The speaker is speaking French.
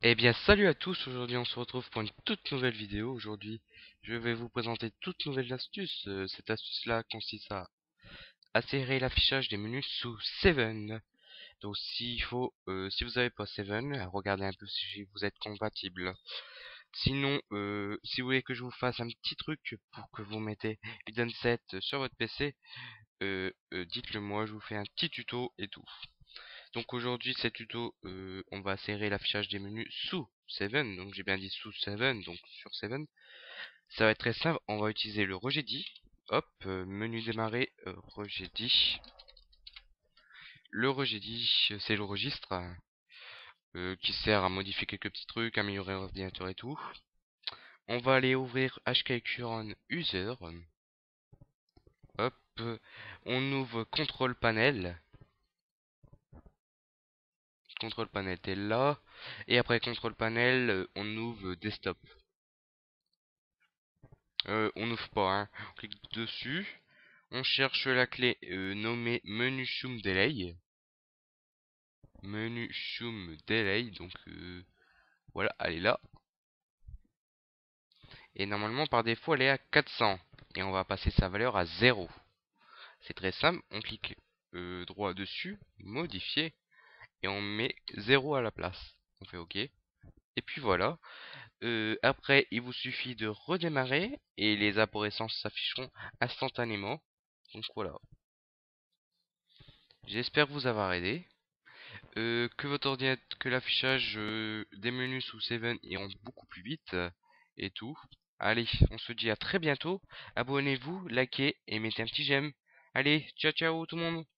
Eh bien salut à tous, aujourd'hui on se retrouve pour une toute nouvelle vidéo. Aujourd'hui je vais vous présenter toute nouvelle astuce. Euh, cette astuce là consiste à asserrer l'affichage des menus sous Seven. Donc s'il faut, euh, si vous n'avez pas Seven, regardez un peu si vous êtes compatible. Sinon, euh, si vous voulez que je vous fasse un petit truc pour que vous mettez une 7 sur votre PC, dites-le moi, je vous fais un petit tuto et tout. Donc aujourd'hui, c'est tuto, euh, on va serrer l'affichage des menus sous 7. Donc j'ai bien dit sous 7, donc sur 7. Ça va être très simple. On va utiliser le regedi. Hop, euh, menu démarrer, euh. Le regedi, c'est le registre qui sert à modifier quelques petits trucs, améliorer l'ordinateur et tout. On va aller ouvrir HK Current User. Hop, on ouvre Control Panel contrôle panel est là. Et après contrôle panel, euh, on ouvre desktop. Euh, on ouvre pas, hein. On clique dessus. On cherche la clé euh, nommée menu shoom delay. Menu shoom delay. Donc voilà, elle est là. Et normalement par défaut elle est à 400. Et on va passer sa valeur à 0. C'est très simple. On clique droit dessus, modifier et on met 0 à la place. On fait OK. Et puis voilà. Euh, après, il vous suffit de redémarrer et les arborescences s'afficheront instantanément. Donc voilà. J'espère vous avoir aidé. Euh, que votre ordinateur, que l'affichage euh, des menus sous 7 iront beaucoup plus vite et tout. Allez, on se dit à très bientôt. Abonnez-vous, likez et mettez un petit j'aime. Allez, ciao ciao tout le monde